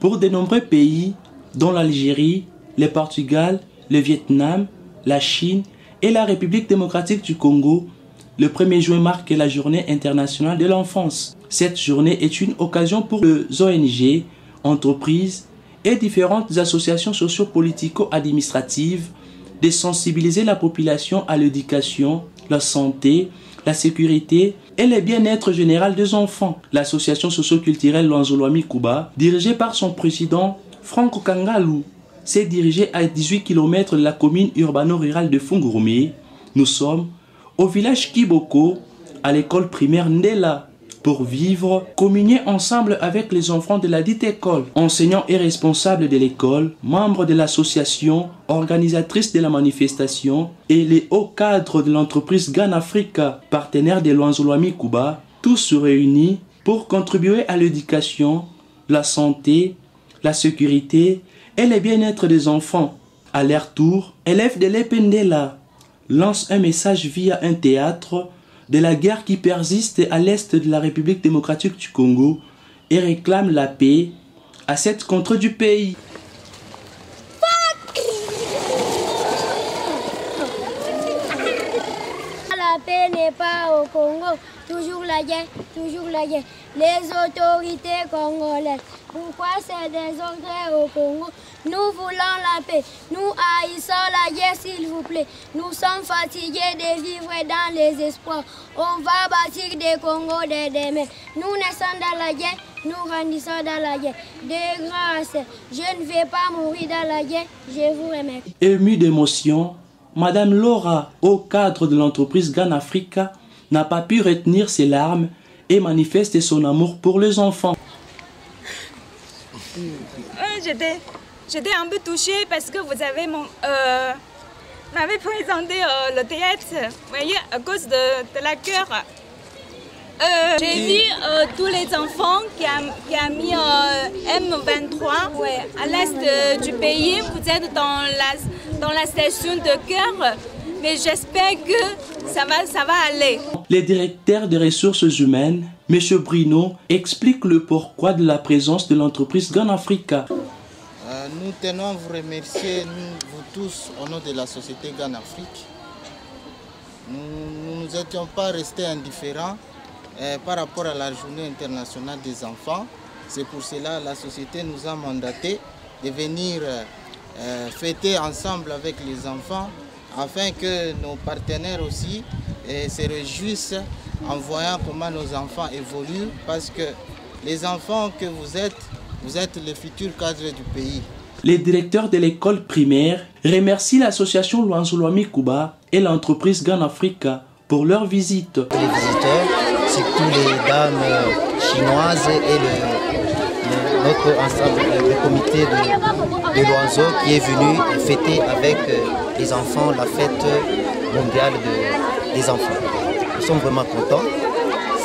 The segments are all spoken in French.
Pour de nombreux pays, dont l'Algérie, le Portugal, le Vietnam, la Chine et la République démocratique du Congo, le 1er juin marque la journée internationale de l'enfance. Cette journée est une occasion pour les ONG, entreprises et différentes associations socio-politico-administratives de sensibiliser la population à l'éducation, la santé, la sécurité et le bien-être général des enfants. L'association socio-culturelle Luanzoloami Kuba, dirigée par son président Franco Kangalou, s'est dirigée à 18 km de la commune urbano-rurale de Fungurume. Nous sommes au village Kiboko, à l'école primaire Ndela, pour vivre, communier ensemble avec les enfants de la dite école, enseignants et responsables de l'école, membres de l'association, organisatrices de la manifestation et les hauts cadres de l'entreprise Gan Africa, partenaire de Luanzoloami Kuba, tous se réunis pour contribuer à l'éducation, la santé, la sécurité et le bien-être des enfants. À leur tour, élèves de l'Ependela lancent un message via un théâtre de la guerre qui persiste à l'est de la République démocratique du Congo et réclame la paix à cette contre du pays. La paix n'est pas au Congo, toujours la guerre, toujours la guerre. Les autorités congolaises, pourquoi c'est désordre au Congo? Nous voulons la paix, nous haïssons la guerre s'il vous plaît. Nous sommes fatigués de vivre dans les espoirs. On va bâtir des Congos de demain. Nous naissons dans la guerre, nous grandissons dans la guerre. De grâce, je ne vais pas mourir dans la guerre, je vous remercie. Ému d'émotion, Madame Laura, au cadre de l'entreprise Gan Africa, n'a pas pu retenir ses larmes et manifeste son amour pour les enfants. Euh, J'étais j'étais un peu touchée parce que vous avez mon, euh, m'avez présenté euh, le théâtre, vous voyez, à cause de, de la cœur. Euh, J'ai vu euh, tous les enfants qui a, qui a mis euh, M23 ouais, à l'est du pays. Vous êtes dans la, dans la station de cœur, mais j'espère que ça va, ça va aller. Le directeur des ressources humaines, M. Bruno, explique le pourquoi de la présence de l'entreprise Gan Africa. Euh, nous tenons à vous remercier, nous, vous tous, au nom de la société Gan Afrique. Nous ne nous étions pas restés indifférents euh, par rapport à la journée internationale des enfants. C'est pour cela que la société nous a mandaté de venir euh, fêter ensemble avec les enfants afin que nos partenaires aussi euh, se réjouissent en voyant comment nos enfants évoluent parce que les enfants que vous êtes, vous êtes le futur cadre du pays. Les directeurs de l'école primaire remercient l'association Luanzoloami Kuba et l'entreprise Gan Africa pour leur visite. Les visiteurs, surtout les dames chinoises et le, le- notre ensemble, le comité de, de l'oiseau qui est venu fêter avec euh, les enfants la fête mondiale de- des enfants. Nous sommes vraiment contents.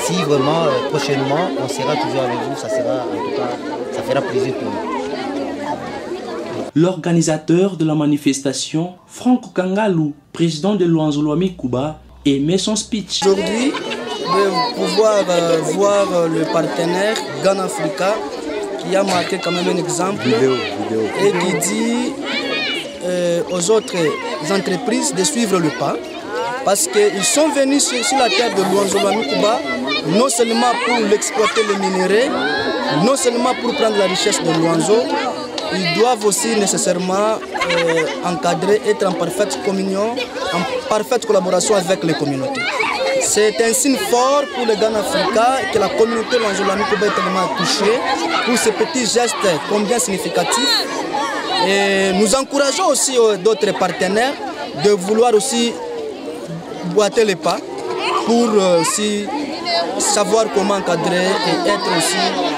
Si vraiment euh, prochainement on sera toujours avec vous, ça sera en tout cas, ça fera plaisir pour nous. L'organisateur de la manifestation, Franco Kangalou, président de Luanzoloami Kuba, émet son speech. Aujourd'hui, de pouvoir euh, voir euh, le partenaire Gan Africa qui a marqué quand même un exemple et qui dit euh, aux autres entreprises de suivre le pas parce qu'ils sont venus sur, sur la terre de Luanzolami Kuba non seulement pour l'exploiter le minerai, non seulement pour prendre la richesse de Luanzo, ils doivent aussi nécessairement euh, encadrer, être en parfaite communion, en parfaite collaboration avec les communautés. C'est un signe fort pour les Ghana Africa que la communauté Lanzolami Kuba est tellement touchée pour ces petits gestes combien significatifs. Et nous encourageons aussi euh, d'autres partenaires de vouloir aussi boiter les pas pour euh, aussi savoir comment encadrer et être aussi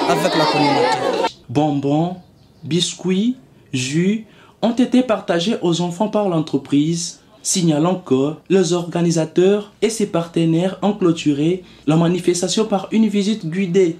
avec la communauté. Bonbons, biscuits, jus ont été partagés aux enfants par l'entreprise, signalant que les organisateurs et ses partenaires ont clôturé la manifestation par une visite guidée.